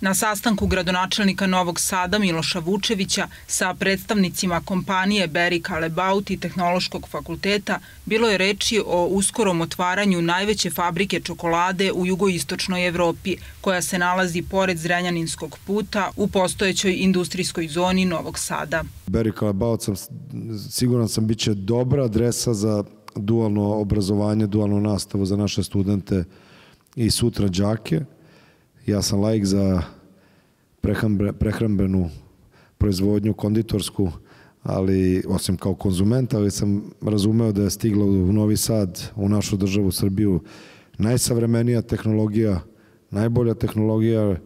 Na sastanku gradonačelnika Novog Sada Miloša Vučevića sa predstavnicima kompanije Berry Callebaut i Tehnološkog fakulteta bilo je reči o uskorom otvaranju najveće fabrike čokolade u jugoistočnoj Evropi, koja se nalazi pored Zrenjaninskog puta u postojećoj industrijskoj zoni Novog Sada. Berry Callebaut sam, siguran sam, biće dobra adresa za dualno obrazovanje, dualnu nastavu za naše studente i sutra džake – Ja sam laik za prehrambenu proizvodnju konditorsku, ali osim kao konzument, ali sam razumeo da je stigla u Novi Sad, u našu državu Srbiju, najsavremenija tehnologija, najbolja tehnologija,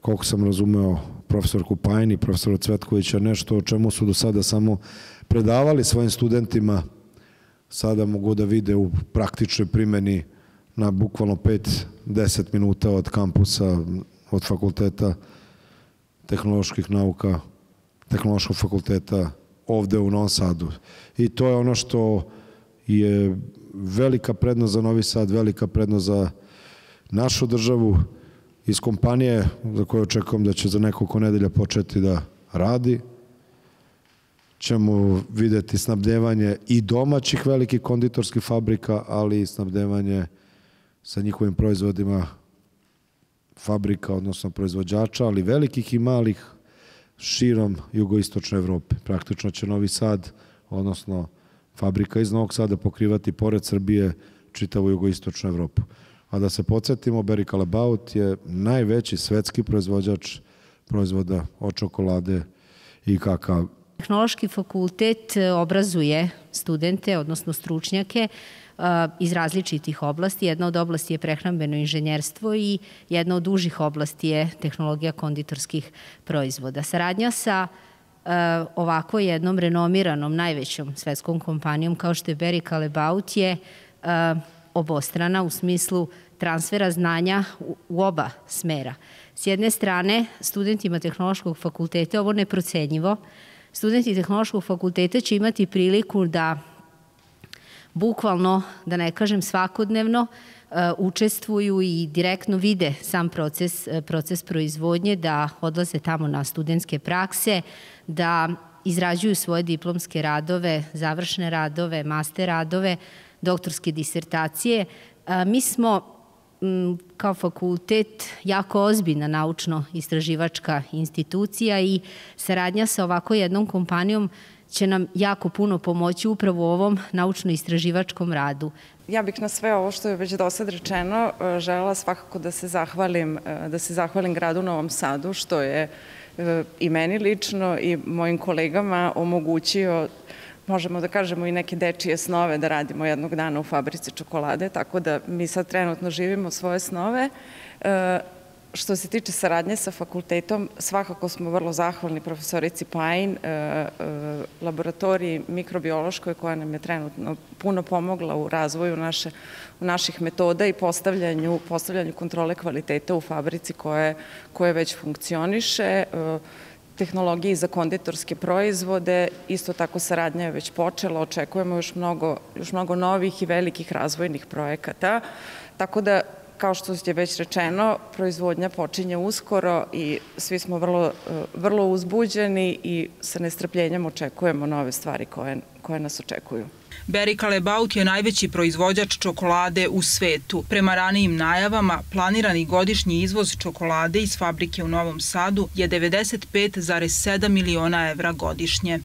koliko sam razumeo profesor Kupajn i profesor Cvetkovića, nešto o čemu su do sada samo predavali svojim studentima, sada mogu da vide u praktičnoj primeni na bukvalno 5-10 minuta od kampusa, od fakulteta tehnoloških nauka, tehnološkog fakulteta ovde u Novom Sadu. I to je ono što je velika prednost za Novi Sad, velika prednost za našu državu iz kompanije za koju očekujem da će za nekoliko nedelja početi da radi. Ćemo videti snabdevanje i domaćih velikih konditorskih fabrika, ali i snabdevanje sa njihovim proizvodima fabrika, odnosno proizvođača, ali velikih i malih širom jugoistočne Evrope. Praktično će Novi Sad, odnosno fabrika iz Novog Sada pokrivati pored Srbije čitavu jugoistočnu Evropu. A da se podsjetimo, Berry Callebaut je najveći svetski proizvođač proizvoda od čokolade i kakav. Tehnološki fakultet obrazuje studente, odnosno stručnjake, iz različitih oblasti. Jedna od oblasti je prehrambeno inženjerstvo i jedna od užih oblasti je tehnologija konditorskih proizvoda. Saradnja sa ovako jednom renomiranom najvećom svetskom kompanijom kao što je Berry Callebaut je obostrana u smislu transfera znanja u oba smera. S jedne strane, studentima Tehnološkog fakulteta ovo neprocenjivo. Studenti Tehnološkog fakulteta će imati priliku da bukvalno, da ne kažem svakodnevno, e, učestvuju i direktno vide sam proces, e, proces proizvodnje, da odlaze tamo na studentske prakse, da izrađuju svoje diplomske radove, završne radove, master radove, doktorske disertacije. E, mi smo kao fakultet jako ozbiljna naučno-istraživačka institucija i saradnja sa ovako jednom kompanijom će nam jako puno pomoći upravo u ovom naučno-istraživačkom radu. Ja bih na sve ovo što je već do sad rečeno e, želela svakako da se zahvalim, e, da se zahvalim gradu Novom Sadu što je e, i meni lično i mojim kolegama omogućio možemo da kažemo i neke dečije snove da radimo jednog dana u fabrici čokolade, tako da mi sad trenutno živimo svoje snove. Što se tiče saradnje sa fakultetom, svakako smo vrlo zahvalni profesorici Pajin, e, e, laboratoriji mikrobiološkoj koja nam je trenutno puno pomogla u razvoju naše, u naših metoda i postavljanju, postavljanju kontrole kvaliteta u fabrici koje, koje već funkcioniše. E, tehnologiji za konditorske proizvode, isto tako saradnja je već počela, očekujemo još mnogo, još mnogo novih i velikih razvojnih projekata, tako da Kao što je već rečeno, proizvodnja počinje uskoro i svi smo vrlo, vrlo uzbuđeni i sa nestrpljenjem očekujemo nove stvari koje, koje nas očekuju. Berry Callebaut je najveći proizvođač čokolade u svetu. Prema ranijim najavama, planirani godišnji izvoz čokolade iz fabrike u Novom Sadu je 95,7 miliona evra godišnje.